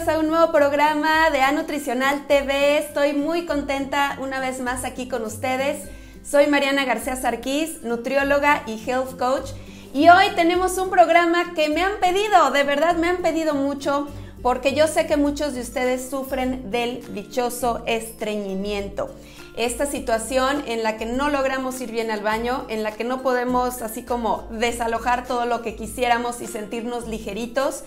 Bienvenidos a un nuevo programa de A Nutricional TV. Estoy muy contenta una vez más aquí con ustedes. Soy Mariana García Sarquís, nutrióloga y health coach. Y hoy tenemos un programa que me han pedido, de verdad me han pedido mucho, porque yo sé que muchos de ustedes sufren del dichoso estreñimiento esta situación en la que no logramos ir bien al baño, en la que no podemos así como desalojar todo lo que quisiéramos y sentirnos ligeritos.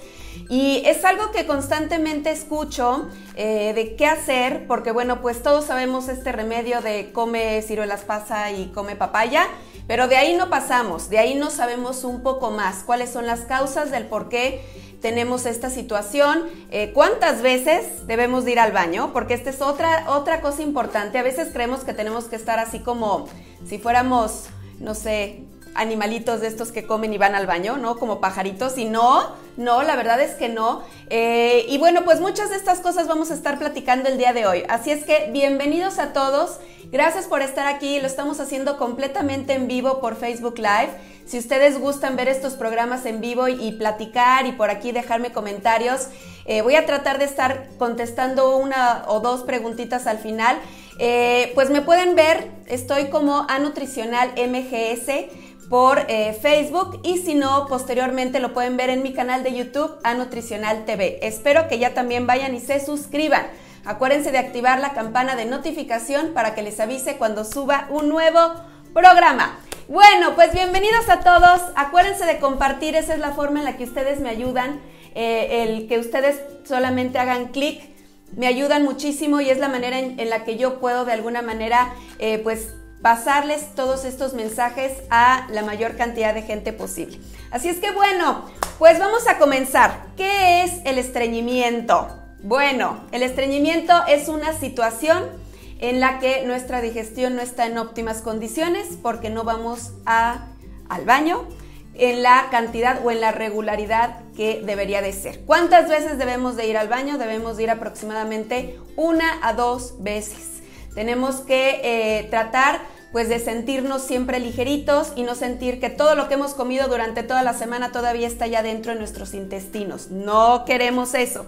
Y es algo que constantemente escucho eh, de qué hacer, porque bueno, pues todos sabemos este remedio de come ciruelas pasa y come papaya. Pero de ahí no pasamos, de ahí no sabemos un poco más cuáles son las causas del por qué tenemos esta situación, eh, cuántas veces debemos ir al baño, porque esta es otra, otra cosa importante. A veces creemos que tenemos que estar así como si fuéramos, no sé, animalitos de estos que comen y van al baño, ¿no? Como pajaritos. Y no, no, la verdad es que no. Eh, y bueno, pues muchas de estas cosas vamos a estar platicando el día de hoy. Así es que bienvenidos a todos. Gracias por estar aquí. Lo estamos haciendo completamente en vivo por Facebook Live. Si ustedes gustan ver estos programas en vivo y, platicar y por aquí dejarme comentarios, eh, voy a tratar de estar contestando una o dos preguntitas al final. Eh, pues me pueden ver, estoy como a Nutricional MGS por eh, Facebook y si no, posteriormente lo pueden ver en mi canal de YouTube a Nutricional TV. Espero que ya también vayan y se suscriban. Acuérdense de activar la campana de notificación para que les avise cuando suba un nuevo programa. Bueno, pues bienvenidos a todos. Acuérdense de compartir, esa es la forma en la que ustedes me ayudan. Eh, el que ustedes solamente hagan clic, me ayudan muchísimo y es la manera en, la que yo puedo de alguna manera, eh, pues pasarles todos estos mensajes a la mayor cantidad de gente posible. Así es que bueno, pues vamos a comenzar. ¿Qué es el estreñimiento? Bueno, el estreñimiento es una situación en la que nuestra digestión no está en óptimas condiciones porque no vamos a, al baño en la cantidad o en la regularidad que debería de ser. ¿Cuántas veces debemos de ir al baño? Debemos de ir aproximadamente una a dos veces. Tenemos que eh, tratar pues de sentirnos siempre ligeritos y no sentir que todo lo que hemos comido durante toda la semana todavía está ya dentro de nuestros intestinos. No queremos eso.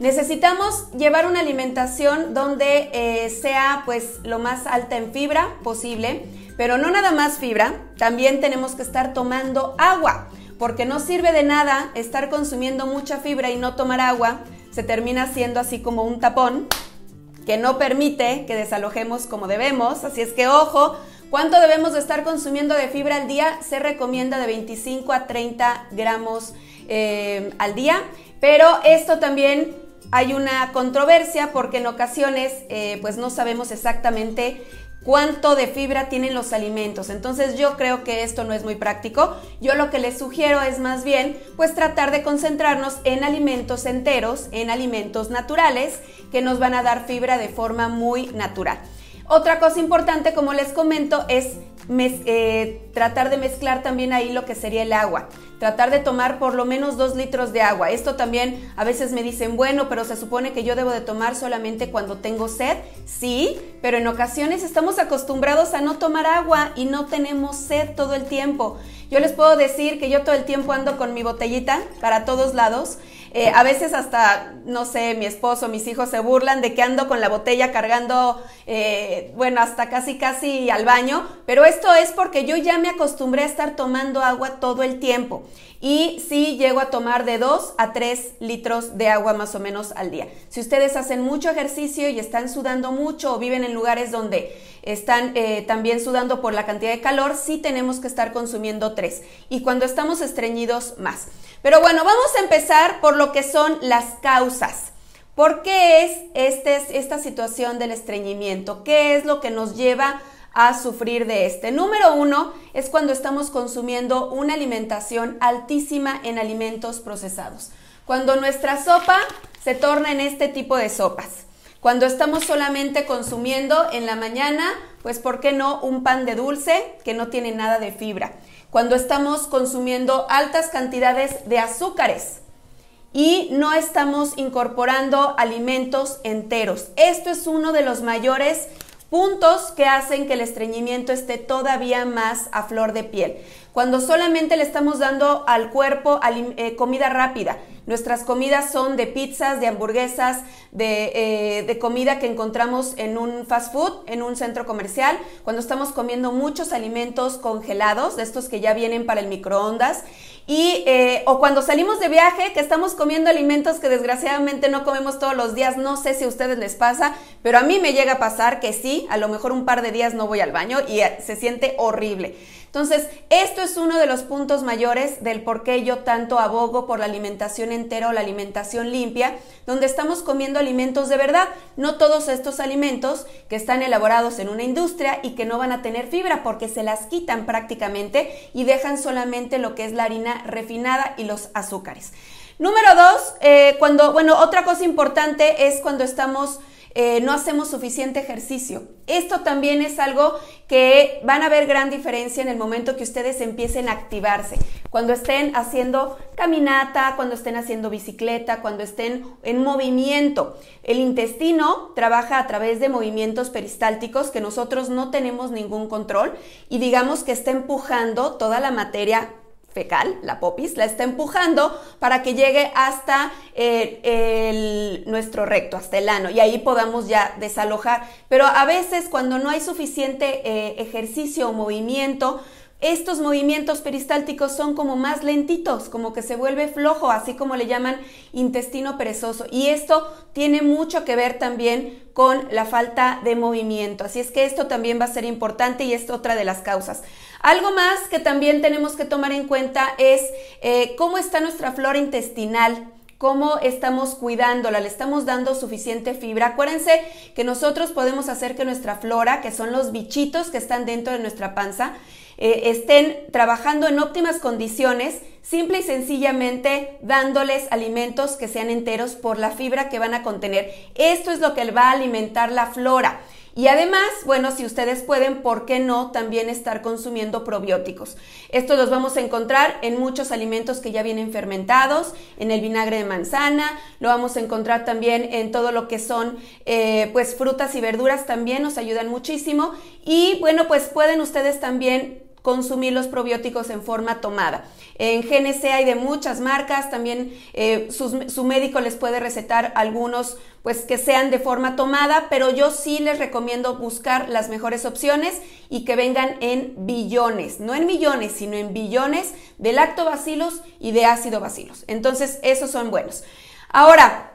Necesitamos llevar una alimentación donde eh, sea pues lo más alta en fibra posible, pero no nada más fibra, también tenemos que estar tomando agua, porque no sirve de nada estar consumiendo mucha fibra y no tomar agua, se termina siendo así como un tapón que no permite que desalojemos como debemos, así es que ojo, ¿cuánto debemos de estar consumiendo de fibra al día? Se recomienda de 25 a 30 gramos eh, al día, pero esto también hay una controversia porque en ocasiones eh, pues no sabemos exactamente cuánto de fibra tienen los alimentos. Entonces yo creo que esto no es muy práctico. Yo lo que les sugiero es más bien pues tratar de concentrarnos en alimentos enteros, en alimentos naturales que nos van a dar fibra de forma muy natural. Otra cosa importante, como les comento, es eh, tratar de mezclar también ahí lo que sería el agua. Tratar de tomar por lo menos dos litros de agua. Esto también a veces me dicen, bueno, pero se supone que yo debo de tomar solamente cuando tengo sed. Sí, pero en ocasiones estamos acostumbrados a no tomar agua y no tenemos sed todo el tiempo. Yo les puedo decir que yo todo el tiempo ando con mi botellita para todos lados eh, a veces hasta, no sé, mi esposo, mis hijos se burlan de que ando con la botella cargando, eh, bueno, hasta casi casi al baño, pero esto es porque yo ya me acostumbré a estar tomando agua todo el tiempo y sí llego a tomar de 2 a 3 litros de agua más o menos al día. Si ustedes hacen mucho ejercicio y están sudando mucho o viven en lugares donde están eh, también sudando por la cantidad de calor, sí tenemos que estar consumiendo 3 y cuando estamos estreñidos más. Pero bueno, vamos a empezar por lo que son las causas. ¿Por qué es este, esta situación del estreñimiento? ¿Qué es lo que nos lleva a sufrir de este? Número uno es cuando estamos consumiendo una alimentación altísima en alimentos procesados. Cuando nuestra sopa se torna en este tipo de sopas. Cuando estamos solamente consumiendo en la mañana, pues ¿por qué no un pan de dulce que no tiene nada de fibra? Cuando estamos consumiendo altas cantidades de azúcares y no estamos incorporando alimentos enteros. Esto es uno de los mayores puntos que hacen que el estreñimiento esté todavía más a flor de piel. cuando solamente le estamos dando al cuerpo eh, comida rápida. Nuestras comidas son de pizzas, de hamburguesas, de, eh, de, comida que encontramos en un fast food, en un centro comercial, cuando estamos comiendo muchos alimentos congelados, de estos que ya vienen para el microondas. Y, eh, o cuando salimos de viaje, que estamos comiendo alimentos que desgraciadamente no comemos todos los días, no sé si a ustedes les pasa, pero a mí me llega a pasar que sí, a lo mejor un par de días no voy al baño y eh, se siente horrible. Entonces, esto es uno de los puntos mayores del por qué yo tanto abogo por la alimentación entera o la alimentación limpia, donde estamos comiendo alimentos de verdad, no todos estos alimentos que están elaborados en una industria y que no van a tener fibra porque se las quitan prácticamente y dejan solamente lo que es la harina refinada y los azúcares. Número dos, eh, cuando, bueno, otra cosa importante es cuando estamos eh, no hacemos suficiente ejercicio. Esto también es algo que van a ver gran diferencia en el momento que ustedes empiecen a activarse. Cuando estén haciendo caminata, cuando estén haciendo bicicleta, cuando estén en movimiento. El intestino trabaja a través de movimientos peristálticos que nosotros no tenemos ningún control y digamos que está empujando toda la materia fecal, la popis, la está empujando para que llegue hasta eh, nuestro recto, hasta el ano, y ahí podamos ya desalojar. Pero a veces cuando no hay suficiente eh, ejercicio o movimiento, estos movimientos peristálticos son como más lentitos, como que se vuelve flojo, así como le llaman intestino perezoso. Y esto tiene mucho que ver también con la falta de movimiento. Así es que esto también va a ser importante y es otra de las causas. Algo más que también tenemos que tomar en cuenta es eh, cómo está nuestra flora intestinal cómo estamos cuidándola, le estamos dando suficiente fibra. Acuérdense que nosotros podemos hacer que nuestra flora, que son los bichitos que están dentro de nuestra panza, eh, estén trabajando en óptimas condiciones, simple y sencillamente dándoles alimentos que sean enteros por la fibra que van a contener. Esto es lo que va a alimentar la flora. Y además, bueno, si ustedes pueden, ¿por qué no también estar consumiendo probióticos? Estos los vamos a encontrar en muchos alimentos que ya vienen fermentados, en el vinagre de manzana, lo vamos a encontrar también en todo lo que son eh, pues frutas y verduras también nos ayudan muchísimo. Y bueno, pues pueden ustedes también consumir los probióticos en forma tomada. En GNC hay de muchas marcas, también eh, su médico les puede recetar algunos pues que sean de forma tomada, pero yo sí les recomiendo buscar las mejores opciones y que vengan en billones, no en millones, sino en billones de lactobacilos y de ácido bacilos. Entonces, esos son buenos. Ahora,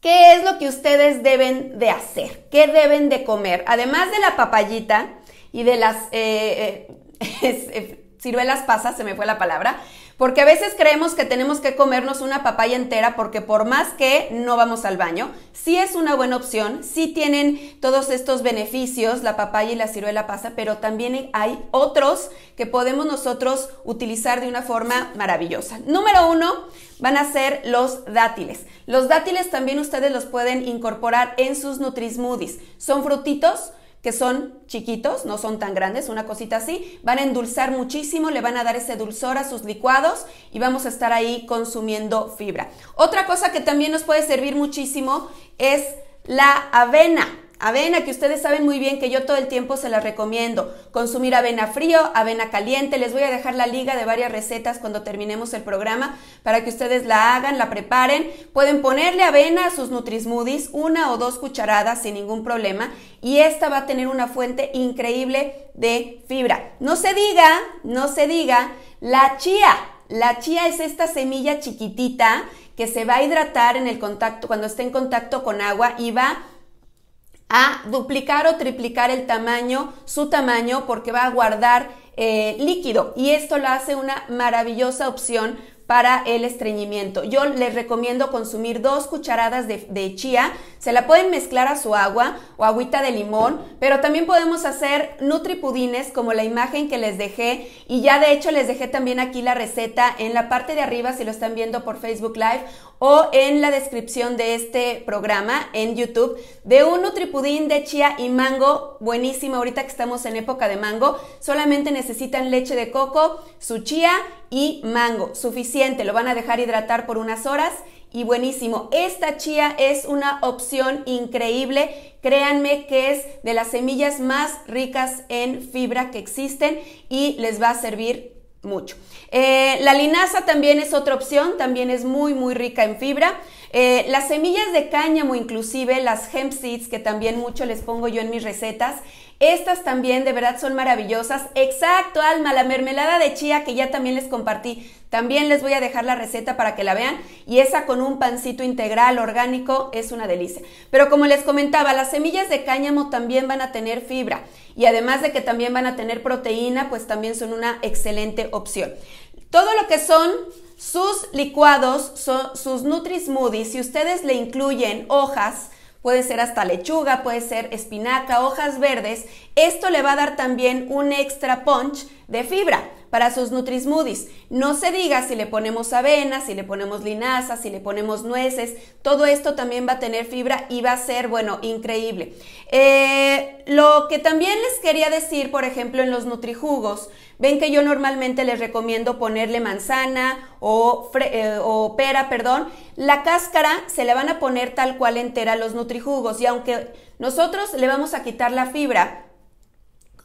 ¿qué es lo que ustedes deben de hacer? ¿Qué deben de comer? Además de la papayita y de las eh, eh, Eh, ciruelas pasas, se me fue la palabra, porque a veces creemos que tenemos que comernos una papaya entera porque por más que no vamos al baño, sí es una buena opción, sí tienen todos estos beneficios, la papaya y la ciruela pasa, pero también hay otros que podemos nosotros utilizar de una forma maravillosa. Número uno, van a ser los dátiles. Los dátiles también ustedes los pueden incorporar en sus Nutrismoothies. Son frutitos que son chiquitos, no son tan grandes, una cosita así, van a endulzar muchísimo, le van a dar ese dulzor a sus licuados y vamos a estar ahí consumiendo fibra. Otra cosa que también nos puede servir muchísimo es la avena. Avena, que ustedes saben muy bien que yo todo el tiempo se las recomiendo. Consumir avena frío, avena caliente. Les voy a dejar la liga de varias recetas cuando terminemos el programa para que ustedes la hagan, la preparen. Pueden ponerle avena a sus Nutrismoothies, una o dos cucharadas sin ningún problema. Y esta va a tener una fuente increíble de fibra. No se diga, no se diga, la chía. La chía es esta semilla chiquitita que se va a hidratar en el contacto, cuando esté en contacto con agua y va a duplicar o triplicar el tamaño, su tamaño, porque va a guardar eh, líquido. Y esto lo hace una maravillosa opción para el estreñimiento. Yo les recomiendo consumir dos cucharadas de, chía, se la pueden mezclar a su agua o agüita de limón, pero también podemos hacer nutripudines como la imagen que les dejé y ya de hecho les dejé también aquí la receta en la parte de arriba si lo están viendo por Facebook Live o en la descripción de este programa en YouTube de un nutripudín de chía y mango buenísimo ahorita que estamos en época de mango. Solamente necesitan leche de coco, su chía y mango. Suficiente, lo van a dejar hidratar por unas horas y buenísimo. Esta chía es una opción increíble. Créanme que es de las semillas más ricas en fibra que existen y les va a servir mucho. Eh, la linaza también es otra opción, también es muy, muy rica en fibra. Eh, las semillas de cáñamo, inclusive las hemp seeds, que también mucho les pongo yo en mis recetas, estas también de verdad son maravillosas. Exacto, Alma, la mermelada de chía que ya también les compartí. También les voy a dejar la receta para que la vean. Y esa con un pancito integral orgánico es una delicia. Pero como les comentaba, las semillas de cáñamo también van a tener fibra. Y además de que también van a tener proteína, pues también son una excelente opción. Todo lo que son sus licuados, son sus Nutri-Smoothies, si ustedes le incluyen hojas, puede ser hasta lechuga, puede ser espinaca, hojas verdes. Esto le va a dar también un extra punch de fibra para sus Nutri-Smoothies. No se diga si le ponemos avena, si le ponemos linaza, si le ponemos nueces, todo esto también va a tener fibra y va a ser, bueno, increíble. Eh, lo que también les quería decir, por ejemplo, en los Nutrijugos, ven que yo normalmente les recomiendo ponerle manzana o, eh, pera, perdón, la cáscara se le van a poner tal cual entera a los Nutrijugos y aunque nosotros le vamos a quitar la fibra,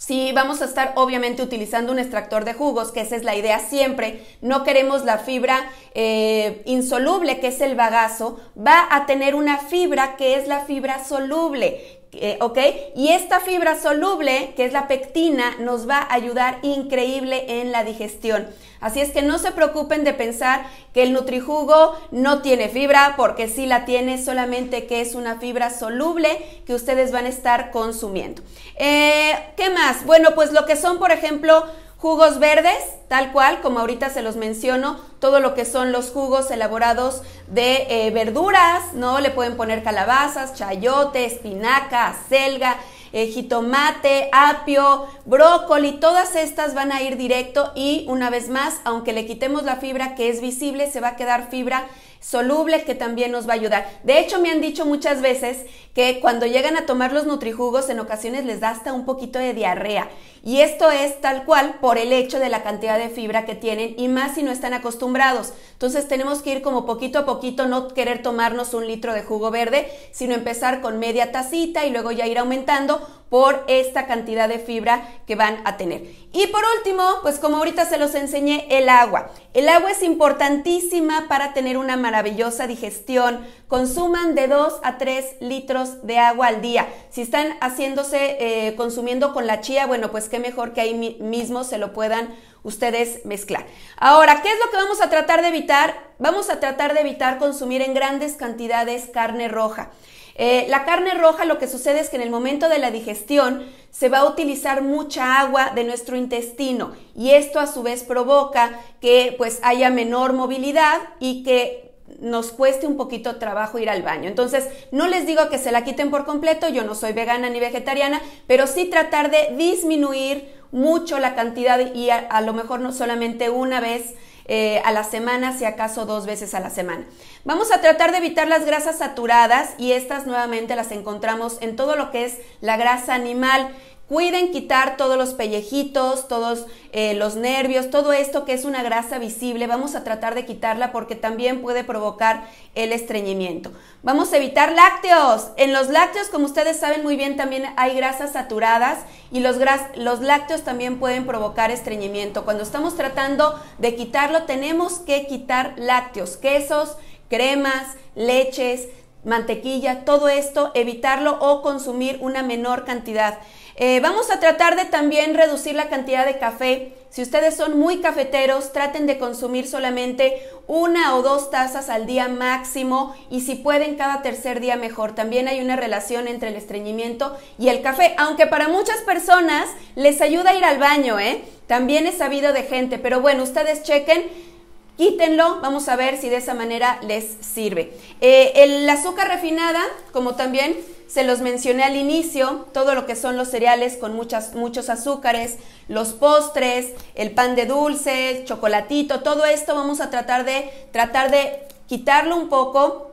Sí, vamos a estar obviamente utilizando un extractor de jugos, que esa es la idea siempre. No queremos la fibra eh, insoluble, que es el bagazo. Va a tener una fibra que es la fibra soluble. Eh, ¿Ok? Y esta fibra soluble, que es la pectina, nos va a ayudar increíble en la digestión. Así es que no se preocupen de pensar que el nutrijugo no tiene fibra, porque sí la tiene, solamente que es una fibra soluble que ustedes van a estar consumiendo. Eh, ¿Qué más? Bueno, pues lo que son, por ejemplo, Jugos verdes, tal cual, como ahorita se los menciono, todo lo que son los jugos elaborados de eh, verduras, ¿no? Le pueden poner calabazas, chayote, espinaca, acelga, eh, jitomate, apio, brócoli, todas estas van a ir directo y una vez más, aunque le quitemos la fibra que es visible, se va a quedar fibra soluble que también nos va a ayudar. De hecho, me han dicho muchas veces que cuando llegan a tomar los nutrijugos en ocasiones les da hasta un poquito de diarrea. Y esto es tal cual por el hecho de la cantidad de fibra que tienen y más si no están acostumbrados. Entonces tenemos que ir como poquito a poquito, no querer tomarnos un litro de jugo verde, sino empezar con media tacita y luego ya ir aumentando por esta cantidad de fibra que van a tener. Y por último, pues como ahorita se los enseñé, el agua. El agua es importantísima para tener una maravillosa digestión. Consuman de 2 a 3 litros de agua al día. Si están haciéndose, eh, consumiendo con la chía, bueno, pues qué mejor que ahí mismo se lo puedan ustedes mezclar. Ahora, ¿qué es lo que vamos a tratar de evitar? Vamos a tratar de evitar consumir en grandes cantidades carne roja. Eh, la carne roja lo que sucede es que en el momento de la digestión se va a utilizar mucha agua de nuestro intestino y esto a su vez provoca que pues haya menor movilidad y que nos cueste un poquito trabajo ir al baño. Entonces, no les digo que se la quiten por completo, yo no soy vegana ni vegetariana, pero sí tratar de disminuir mucho la cantidad y a lo mejor no solamente una vez eh, a la semana, si acaso dos veces a la semana. Vamos a tratar de evitar las grasas saturadas y estas nuevamente las encontramos en todo lo que es la grasa animal. Cuiden quitar todos los pellejitos, todos eh, los nervios, todo esto que es una grasa visible. Vamos a tratar de quitarla porque también puede provocar el estreñimiento. Vamos a evitar lácteos. En los lácteos, como ustedes saben muy bien, también hay grasas saturadas y los, los lácteos también pueden provocar estreñimiento. Cuando estamos tratando de quitarlo, tenemos que quitar lácteos, quesos, cremas, leches, mantequilla, todo esto, evitarlo o consumir una menor cantidad. Eh, vamos a tratar de también reducir la cantidad de café. Si ustedes son muy cafeteros, traten de consumir solamente una o dos tazas al día máximo y si pueden cada tercer día mejor. También hay una relación entre el estreñimiento y el café, aunque para muchas personas les ayuda a ir al baño, ¿eh? También es sabido de gente, pero bueno, ustedes chequen quítenlo, vamos a ver si de esa manera les sirve. Eh, el azúcar refinada, como también se los mencioné al inicio, todo lo que son los cereales con muchas, muchos azúcares, los postres, el pan de dulce, el chocolatito, todo esto vamos a tratar de, tratar de quitarlo un poco,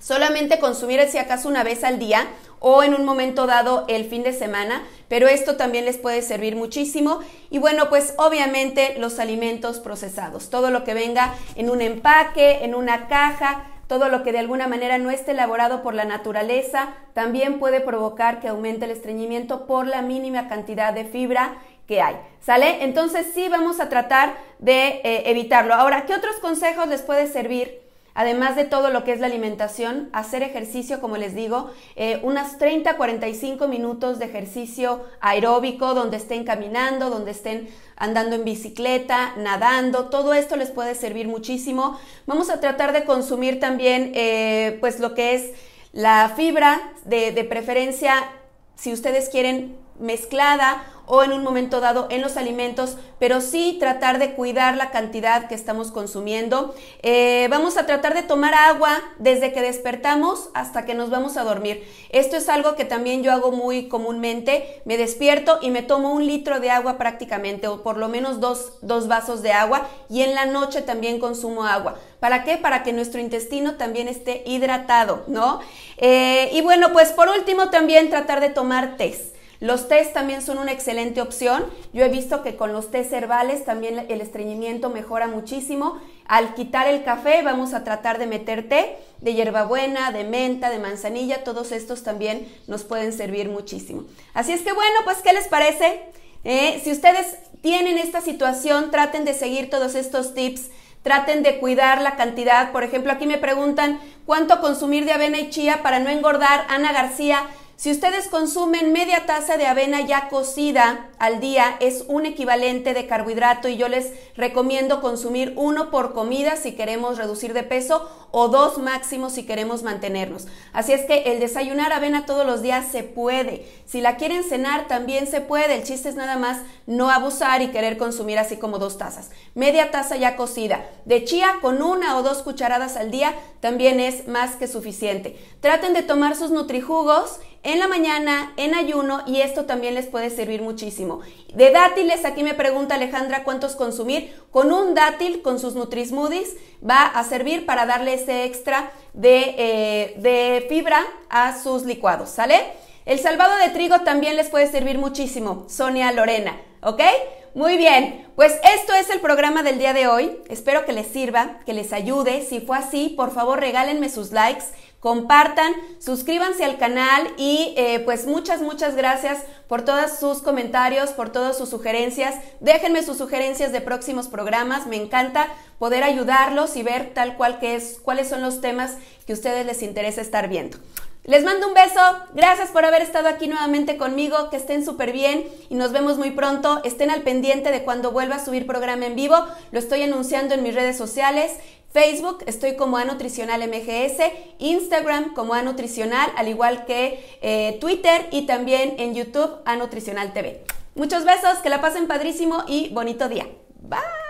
solamente consumir si acaso una vez al día o en un momento dado el fin de semana, pero esto también les puede servir muchísimo. Y bueno, pues obviamente los alimentos procesados, todo lo que venga en un empaque, en una caja, todo lo que de alguna manera no esté elaborado por la naturaleza también puede provocar que aumente el estreñimiento por la mínima cantidad de fibra que hay. ¿Sale? Entonces sí vamos a tratar de eh, evitarlo. Ahora, ¿qué otros consejos les puede servir? Además de todo lo que es la alimentación, hacer ejercicio, como les digo, eh, unas 30, 45 minutos de ejercicio aeróbico, donde estén caminando, donde estén andando en bicicleta, nadando, todo esto les puede servir muchísimo. Vamos a tratar de consumir también, eh, pues lo que es la fibra, de, de preferencia, si ustedes quieren mezclada o en un momento dado en los alimentos, pero sí tratar de cuidar la cantidad que estamos consumiendo. Eh, vamos a tratar de tomar agua desde que despertamos hasta que nos vamos a dormir. Esto es algo que también yo hago muy comúnmente. Me despierto y me tomo un litro de agua prácticamente, o por lo menos dos, dos vasos de agua, y en la noche también consumo agua. ¿Para qué? Para que nuestro intestino también esté hidratado, ¿no? Eh, y bueno, pues por último también tratar de tomar test. Los tés también son una excelente opción. Yo he visto que con los tés herbales también el estreñimiento mejora muchísimo. Al quitar el café vamos a tratar de meter té de hierbabuena, de menta, de manzanilla. Todos estos también nos pueden servir muchísimo. Así es que bueno, pues ¿qué les parece? Eh, si ustedes tienen esta situación, traten de seguir todos estos tips. Traten de cuidar la cantidad. Por ejemplo, aquí me preguntan cuánto consumir de avena y chía para no engordar. Ana García, si ustedes consumen media taza de avena ya cocida al día, es un equivalente de carbohidrato y yo les recomiendo consumir uno por comida si queremos reducir de peso o dos máximo si queremos mantenernos. Así es que el desayunar avena todos los días se puede. Si la quieren cenar también se puede. El chiste es nada más no abusar y querer consumir así como dos tazas. Media taza ya cocida. De chía con una o dos cucharadas al día también es más que suficiente. Traten de tomar sus nutrijugos en la mañana, en ayuno, y esto también les puede servir muchísimo. De dátiles, aquí me pregunta Alejandra cuántos consumir. Con un dátil, con sus Nutrismoothies, va a servir para darle ese extra de, eh, de fibra a sus licuados, ¿sale? El salvado de trigo también les puede servir muchísimo, Sonia Lorena, ¿ok? Muy bien, pues esto es el programa del día de hoy. Espero que les sirva, que les ayude. Si fue así, por favor regálenme sus likes compartan, suscríbanse al canal y eh, pues muchas, muchas gracias por todos sus comentarios, por todas sus sugerencias. Déjenme sus sugerencias de próximos programas. Me encanta poder ayudarlos y ver tal cual que es, cuáles son los temas que a ustedes les interesa estar viendo. Les mando un beso, gracias por haber estado aquí nuevamente conmigo, que estén súper bien y nos vemos muy pronto. Estén al pendiente de cuando vuelva a subir programa en vivo, lo estoy anunciando en mis redes sociales. Facebook estoy como A Nutricional MGS, Instagram como A Nutricional, al igual que eh, Twitter y también en YouTube A Nutricional TV. Muchos besos, que la pasen padrísimo y bonito día. Bye.